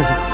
Oh.